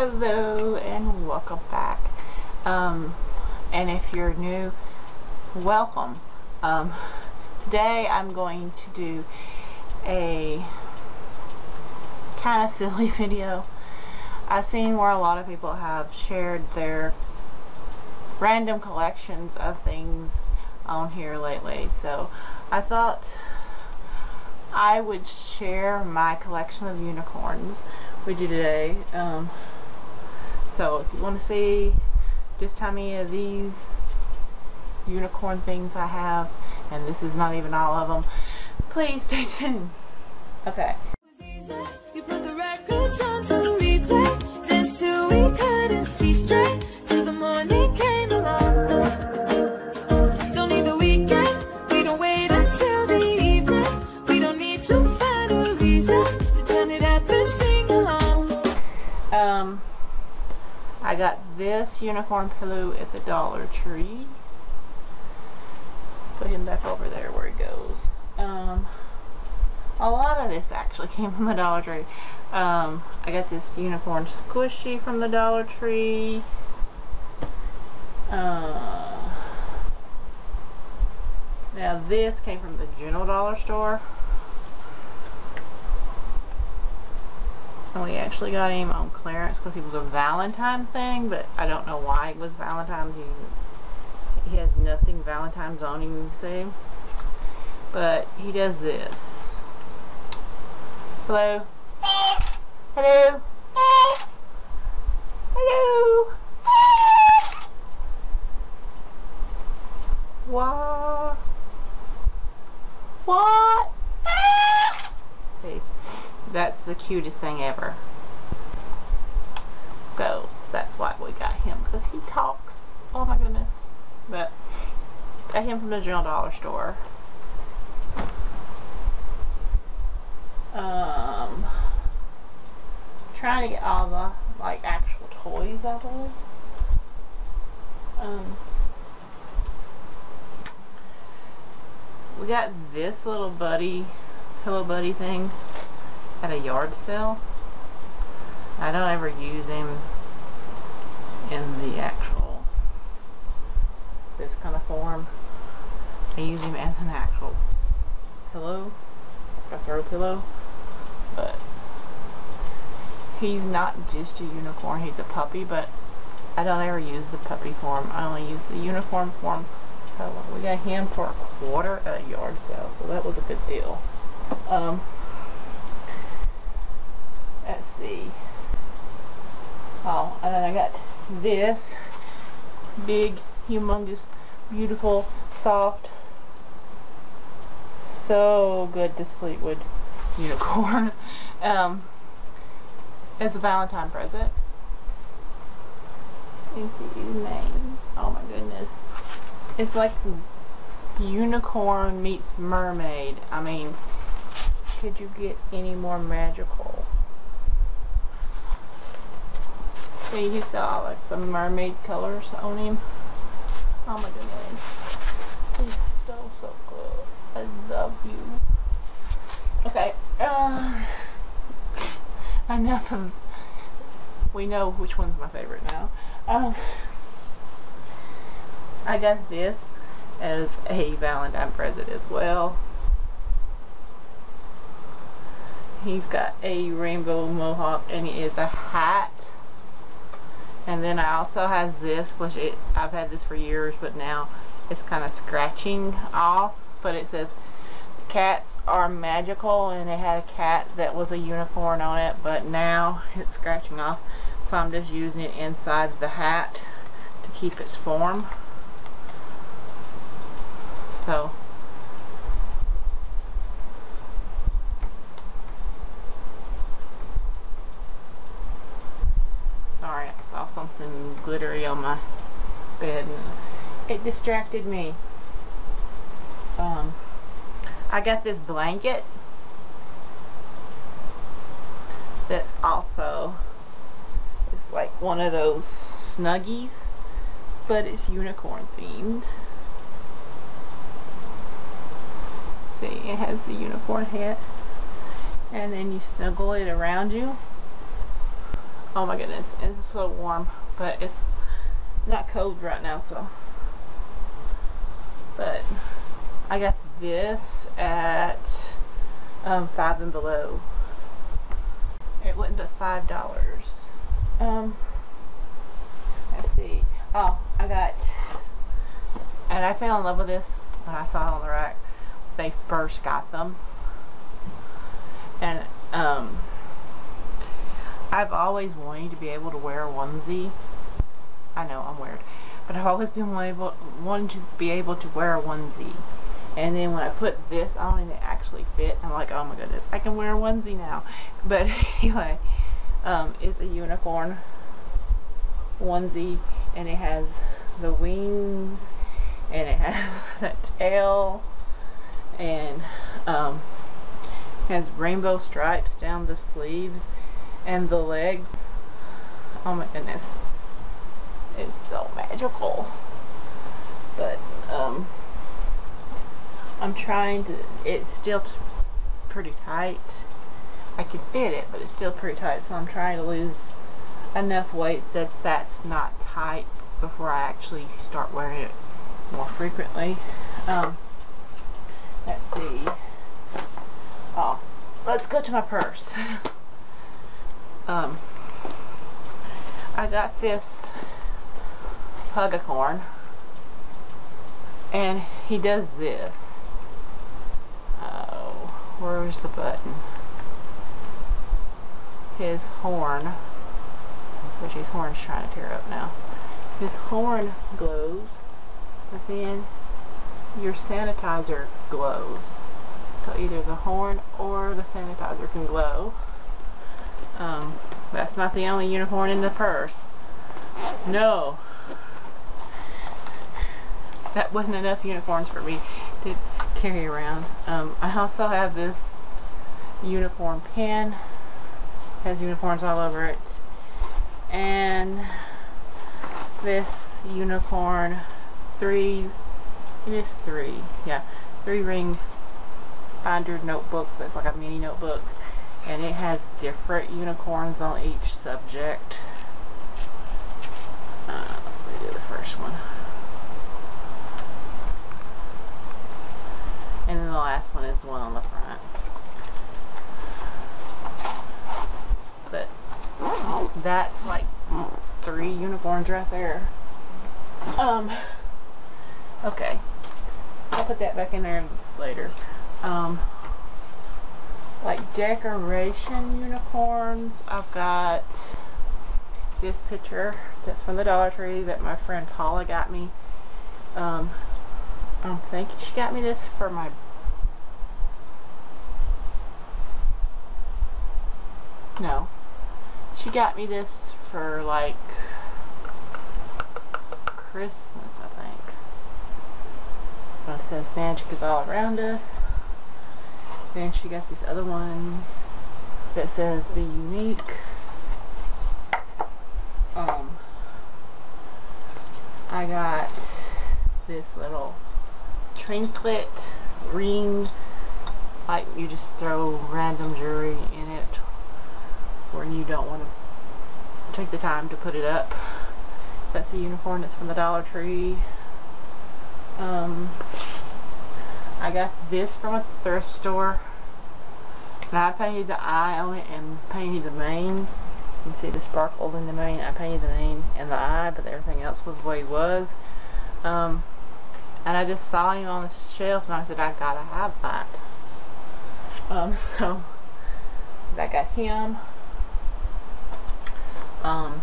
Hello and welcome back. Um, and if you're new, welcome. Um, today I'm going to do a kind of silly video. I've seen where a lot of people have shared their random collections of things on here lately. So I thought I would share my collection of unicorns with you today. Um, so if you want to see just how many of these unicorn things I have, and this is not even all of them, please stay tuned. Okay. This unicorn pillow at the Dollar Tree. Put him back over there where he goes. Um, a lot of this actually came from the Dollar Tree. Um, I got this unicorn squishy from the Dollar Tree. Uh, now this came from the General Dollar Store. And we actually got him on clearance because he was a Valentine thing, but I don't know why it was Valentine's. He, he has nothing Valentine's on him, you see. But he does this. Hello? Hello? Hello? What? What? See, that's the cutest thing ever. So that's why we got him because he talks. Oh my goodness! But got him from the General Dollar Store. Um, trying to get all the like actual toys out of it. Um, we got this little buddy, pillow buddy thing at a yard sale. I don't ever use him in the actual this kind of form. I use him as an actual pillow, a throw pillow, but he's not just a unicorn, he's a puppy, but I don't ever use the puppy form. I only use the unicorn form. So we got him for a quarter at a yard sale, so that was a good deal. Um, let's see. Oh, and then I got this big, humongous, beautiful, soft, so good to sleep with unicorn um, as a Valentine present. You see his name. Oh my goodness. It's like unicorn meets mermaid. I mean, could you get any more magical? See, he's got like the mermaid colors on him. Oh my goodness. He's so, so good. I love you. Okay. Uh, enough of... We know which one's my favorite now. Um, I got this as a Valentine present as well. He's got a rainbow mohawk and it is a hat. And then I also has this, which it, I've had this for years, but now it's kind of scratching off. But it says, cats are magical, and it had a cat that was a unicorn on it, but now it's scratching off. So I'm just using it inside the hat to keep its form. So something glittery on my bed and it distracted me. Um, I got this blanket that's also it's like one of those snuggies but it's unicorn themed. See, it has the unicorn hat. And then you snuggle it around you. Oh my goodness, it's so warm, but it's not cold right now, so. But I got this at um, five and below. It went to five dollars. Um, let's see. Oh, I got, and I fell in love with this when I saw it on the rack. They first got them, and um, I've always wanted to be able to wear a onesie. I know I'm weird, but I've always been able wanting to be able to wear a onesie. And then when I put this on and it actually fit, I'm like, oh my goodness, I can wear a onesie now. But anyway, um, it's a unicorn onesie and it has the wings and it has that tail and um, has rainbow stripes down the sleeves and the legs. Oh my goodness. It's so magical. But um, I'm trying to, it's still pretty tight. I can fit it, but it's still pretty tight. So I'm trying to lose enough weight that that's not tight before I actually start wearing it more frequently. Um, let's see. Oh, let's go to my purse. um, I got this Pugacorn, and he does this. Oh, where's the button? His horn, which his horn's trying to tear up now. His horn glows, but then your sanitizer glows. So either the horn or the sanitizer can glow. Um, that's not the only unicorn in the purse. No. That wasn't enough unicorns for me to carry around. Um, I also have this unicorn pen. Has unicorns all over it. And this unicorn three, it is three, yeah, three ring binder notebook that's like a mini notebook and it has different unicorns on each subject. Uh, let me do the first one. And then the last one is the one on the front. But that's like three unicorns right there. Um, okay. I'll put that back in there later. Um, like decoration unicorns, I've got this picture that's from the Dollar Tree that my friend Paula got me. Um, I'm thinking she got me this for my no. She got me this for like Christmas I think. It says magic is all around us then she got this other one that says be unique. Um I got this little trinket ring. Like you just throw random jewelry in it when you don't want to take the time to put it up. That's a unicorn that's from the Dollar Tree. Um, I got this from a thrift store and I painted the eye on it and painted the mane you can see the sparkles in the mane I painted the mane and the eye but everything else was the way it was. Um, and I just saw him on the shelf and I said I gotta have that. Um, so I got him. Um,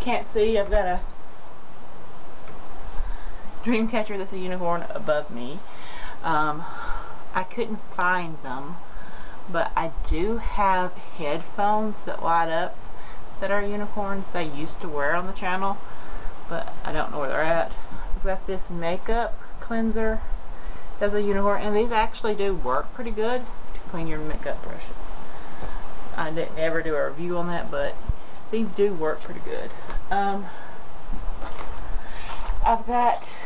can't see I've got a dream catcher that's a unicorn above me. Um, I couldn't find them but I do have headphones that light up that are unicorns I used to wear on the channel but I don't know where they're at. I've got this makeup cleanser as a unicorn and these actually do work pretty good to clean your makeup brushes. I didn't ever do a review on that but these do work pretty good. Um, I've got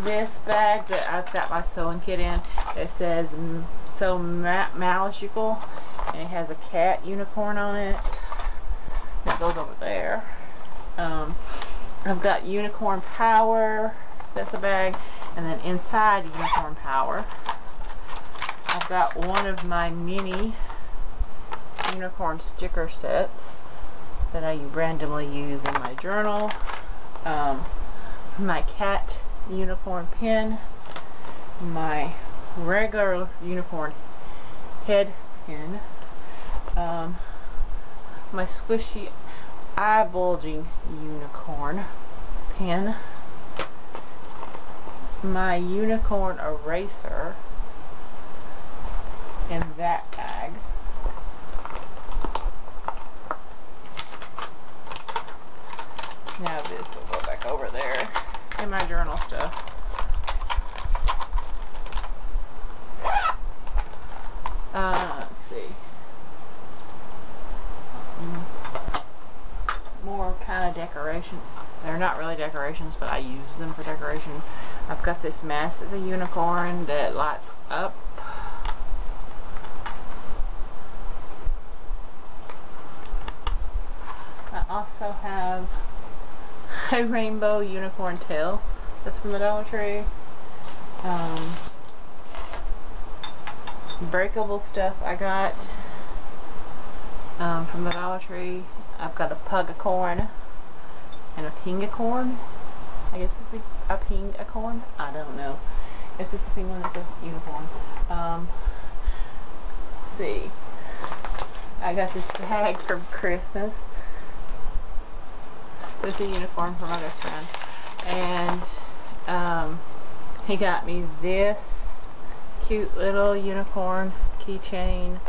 this bag that I've got my sewing kit in it says so ma magical and it has a cat unicorn on it goes over there. Um, I've got Unicorn Power. That's a bag. And then inside Unicorn Power, I've got one of my mini unicorn sticker sets that I randomly use in my journal. Um, my cat unicorn pin, my regular unicorn head pin, um, my squishy eye bulging unicorn pin, my unicorn eraser in that bag. Now this will go back over there in my journal stuff. Uh, let's see. Mm. More kind of decoration. They're not really decorations, but I use them for decoration. I've got this mask that's a unicorn that lights up. I also have a rainbow unicorn tail. That's from the Dollar Tree. Um, breakable stuff I got um, from the Dollar Tree. I've got a pugacorn and a pingacorn. I guess if we a pingacorn. I don't know. It's just a penguin. It's a unicorn. Um, see. I got this bag from Christmas. There's a uniform for my best friend. And um, he got me this cute little unicorn keychain.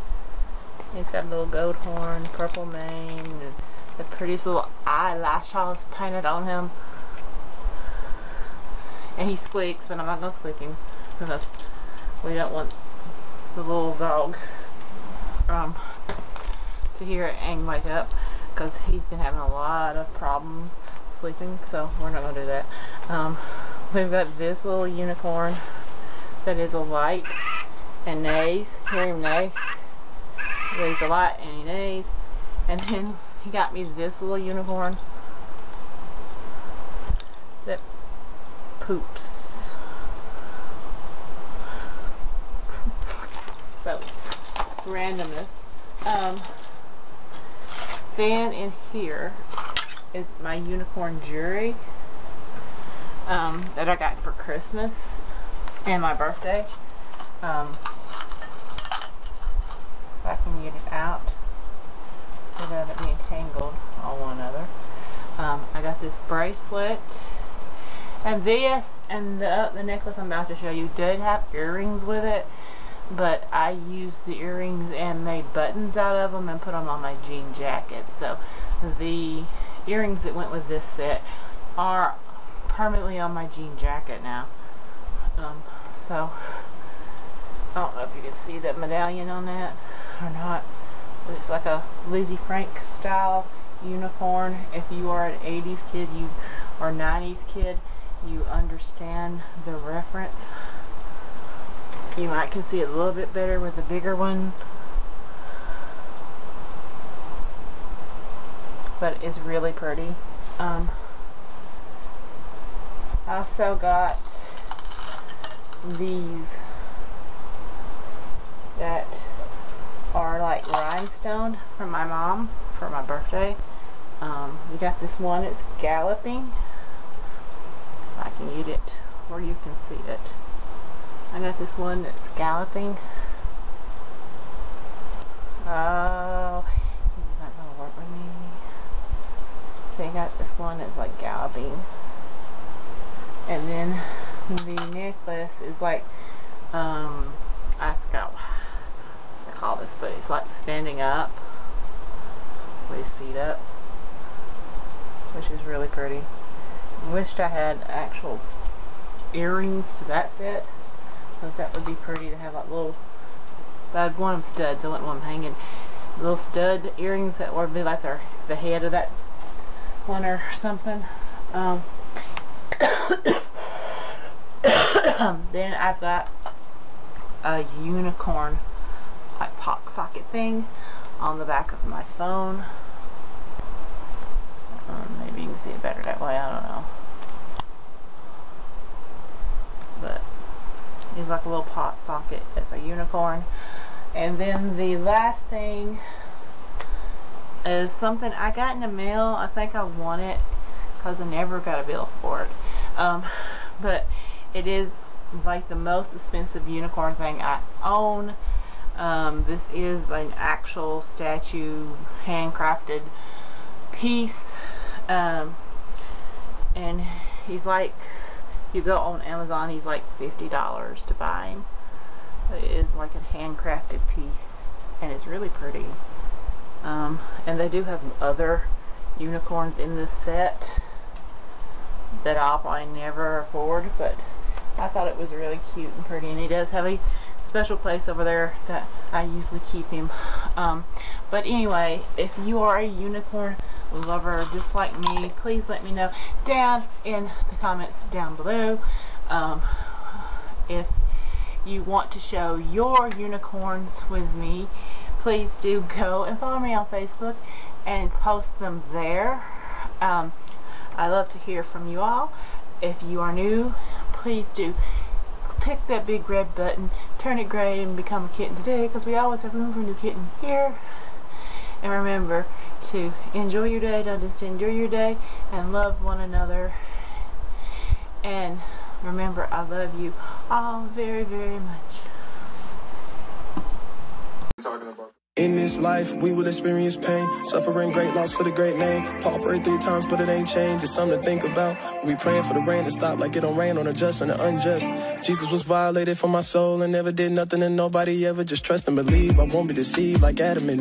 He's got a little gold horn, purple mane, and the prettiest little eyelashes painted on him. And he squeaks, but I'm not going to squeak him because we don't want the little dog um, to hear it and wake up because he's been having a lot of problems sleeping, so we're not going to do that. Um, we've got this little unicorn that is a light and neighs. Hear him neigh. He's a light and he neighs. And then he got me this little unicorn that poops. so, randomness. Um, then in here is my unicorn jewelry um, that I got for Christmas and my birthday. Um, if I can get it out without it being tangled on one another. Um, I got this bracelet and this and the, the necklace I'm about to show you did have earrings with it but I used the earrings and made buttons out of them and put them on my jean jacket. So the earrings that went with this set are permanently on my jean jacket now. Um, so I don't know if you can see that medallion on that or not but it's like a Lisa Frank style unicorn. If you are an 80s kid you or 90s kid you understand the reference you might can see it a little bit better with the bigger one. But it's really pretty. Um, I also got these that are like rhinestone from my mom for my birthday. Um, we got this one, it's galloping. I can get it where you can see it. I got this one that's galloping. Oh, he's not going to work with me. So I got this one that's like galloping. And then the necklace is like, um, I forgot what I call this, but it's like standing up with his feet up, which is really pretty. Wished I had actual earrings to that set because that would be pretty to have like little I'd want them studs I wouldn't want them hanging little stud earrings that would be like their the head of that one or something um, then I've got a unicorn like pop socket thing on the back of my phone Um, maybe you can see it better that way. I don't know. But he's like a little pop socket. It's a unicorn. And then the last thing is something I got in the mail. I think I won it because I never got a bill for it. Um, but it is like the most expensive unicorn thing I own. Um, this is an actual statue handcrafted piece um, and he's like you go on Amazon he's like $50 to buy. Him it is like a handcrafted piece and it's really pretty. Um, and they do have other unicorns in this set that I'll probably never afford but I thought it was really cute and pretty. And he does have a special place over there that I usually keep him. Um, but anyway if you are a unicorn lover just like me please let me know down in the comments down below um, if you want to show your unicorns with me please do go and follow me on Facebook and post them there um, I love to hear from you all if you are new please do pick that big red button, turn it gray, and become a kitten today because we always have room for a new kitten here. And remember to enjoy your day, don't just enjoy your day, and love one another. And remember, I love you all very, very much. In this life, we will experience pain, suffering great loss for the great name. Paul prayed three times, but it ain't changed. It's something to think about. We praying for the rain to stop like it don't rain on the just and the unjust. Jesus was violated for my soul and never did nothing and nobody ever. Just trust and believe. I won't be deceived like Adam and